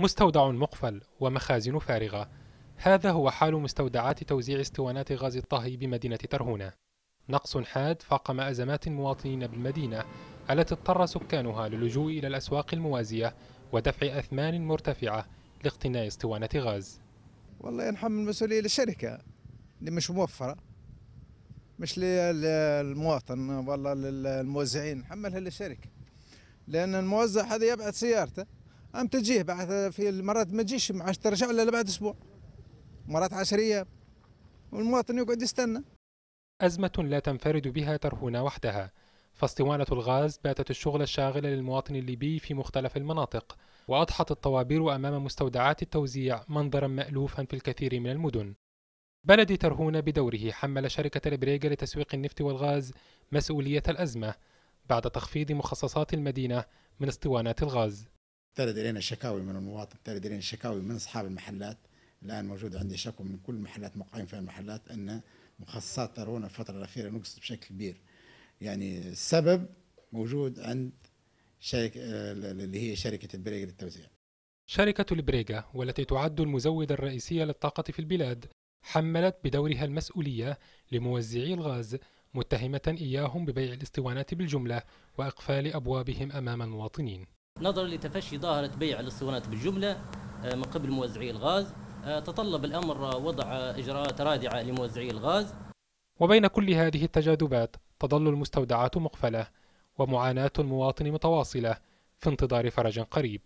مستودع مقفل ومخازن فارغة. هذا هو حال مستودعات توزيع اسطوانات غاز الطهي بمدينة ترهونة. نقص حاد فاقم أزمات المواطنين بالمدينة التي اضطر سكانها للجوء إلى الأسواق الموازية ودفع أثمان مرتفعة لاقتناء اسطوانة غاز. والله نحمل المسؤولية للشركة اللي مش موفرة مش للمواطن والله للموزعين نحملها للشركة. لأن الموزع هذا يبعث سيارته أم تجيه بعد في المرات ما تجيش عشان ترجع إلا بعد أسبوع. مرات عشر أيام والمواطن يقعد يستنى. أزمة لا تنفرد بها ترهونة وحدها. فاسطوانة الغاز باتت الشغل الشاغل للمواطن الليبي في مختلف المناطق وأضحت الطوابير أمام مستودعات التوزيع منظرا مألوفا في الكثير من المدن. بلدي ترهونة بدوره حمل شركة البريغا لتسويق النفط والغاز مسؤولية الأزمة بعد تخفيض مخصصات المدينة من اسطوانات الغاز. ترد إلينا شكاوي من المواطن ترد إلينا شكاوي من أصحاب المحلات. الآن موجود عندي شكوى من كل المحلات موقعين في المحلات أن مخصصات ترهونة الفترة الأخيرة نقصت بشكل كبير. يعني السبب موجود عند شركة اللي هي شركة البريغا للتوزيع. شركة البريغا والتي تعد المزود الرئيسي للطاقة في البلاد حملت بدورها المسؤولية لموزعي الغاز متهمة إياهم ببيع الاسطوانات بالجملة وإقفال أبوابهم أمام المواطنين. نظرا لتفشي ظاهرة بيع الاسطوانات بالجملة آه، من قبل موزعي الغاز. آه، تطلب الأمر وضع إجراءات رادعة لموزعي الغاز. وبين كل هذه التجاذبات تظل المستودعات مقفلة ومعاناة المواطن متواصلة في انتظار فرج قريب.